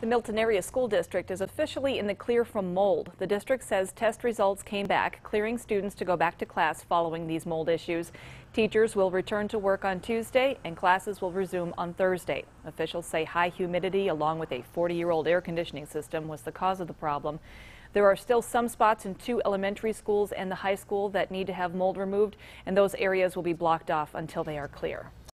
The Milton Area School District is officially in the clear from mold. The district says test results came back, clearing students to go back to class following these mold issues. Teachers will return to work on Tuesday and classes will resume on Thursday. Officials say high humidity along with a 40-year-old air conditioning system was the cause of the problem. There are still some spots in two elementary schools and the high school that need to have mold removed, and those areas will be blocked off until they are clear.